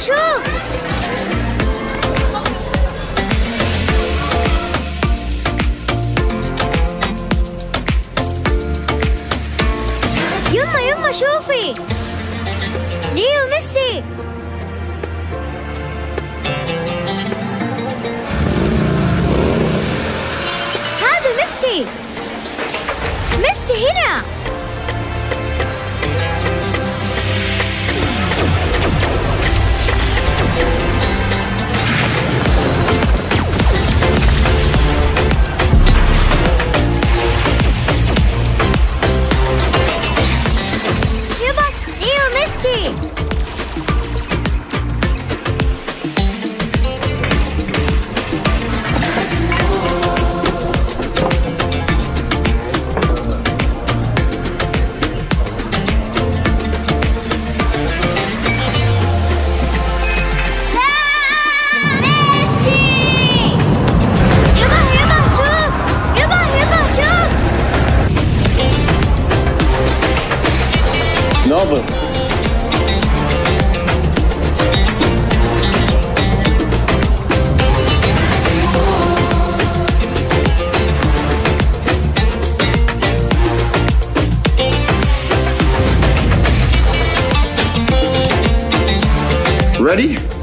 شوف. يما يما شوفي. ليو ميسي. هذا ميسي. ميسي هنا. Ready?